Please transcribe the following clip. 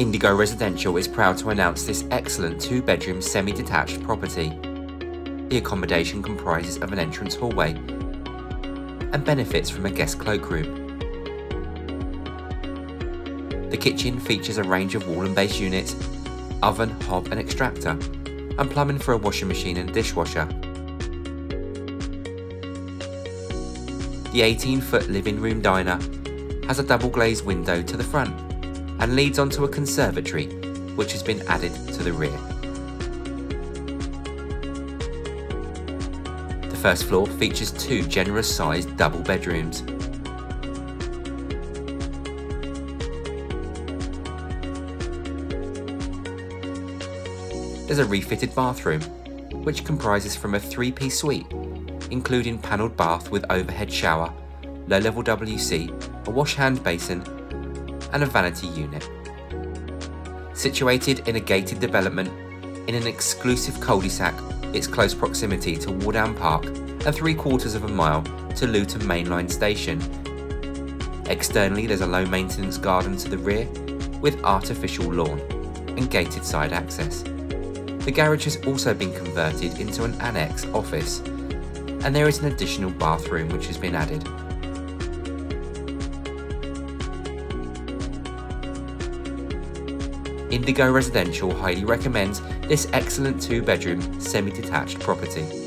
Indigo Residential is proud to announce this excellent two bedroom semi detached property. The accommodation comprises of an entrance hallway and benefits from a guest cloakroom. The kitchen features a range of wall and base units, oven, hob and extractor, and plumbing for a washing machine and dishwasher. The 18 foot living room diner has a double glazed window to the front and leads onto a conservatory which has been added to the rear. The first floor features two generous sized double bedrooms. There's a refitted bathroom, which comprises from a three-piece suite, including panelled bath with overhead shower, low-level WC, a wash hand basin and a vanity unit. Situated in a gated development in an exclusive cul-de-sac, its close proximity to Wardown Park and three quarters of a mile to Luton Mainline Station. Externally there's a low maintenance garden to the rear with artificial lawn and gated side access. The garage has also been converted into an annex office and there is an additional bathroom which has been added. Indigo Residential highly recommends this excellent two bedroom semi detached property.